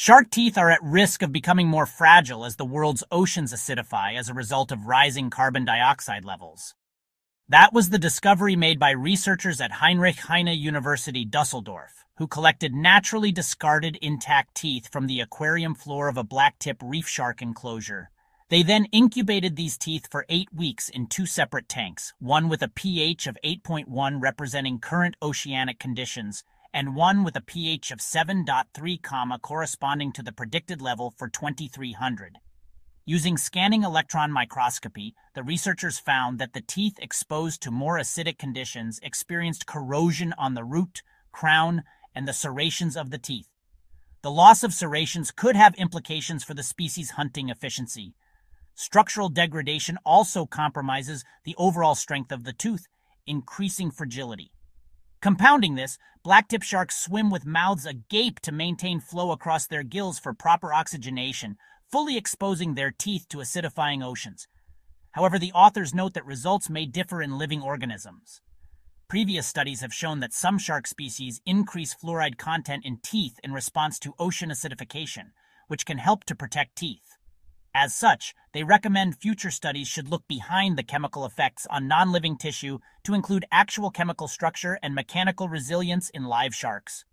Shark teeth are at risk of becoming more fragile as the world's oceans acidify as a result of rising carbon dioxide levels. That was the discovery made by researchers at Heinrich Heine University Dusseldorf, who collected naturally discarded intact teeth from the aquarium floor of a blacktip reef shark enclosure. They then incubated these teeth for eight weeks in two separate tanks, one with a pH of 8.1 representing current oceanic conditions, and one with a pH of 7.3, comma, corresponding to the predicted level for 2300. Using scanning electron microscopy, the researchers found that the teeth exposed to more acidic conditions experienced corrosion on the root, crown, and the serrations of the teeth. The loss of serrations could have implications for the species' hunting efficiency. Structural degradation also compromises the overall strength of the tooth, increasing fragility. Compounding this, blacktip sharks swim with mouths agape to maintain flow across their gills for proper oxygenation, fully exposing their teeth to acidifying oceans. However, the authors note that results may differ in living organisms. Previous studies have shown that some shark species increase fluoride content in teeth in response to ocean acidification, which can help to protect teeth. As such, they recommend future studies should look behind the chemical effects on non-living tissue to include actual chemical structure and mechanical resilience in live sharks.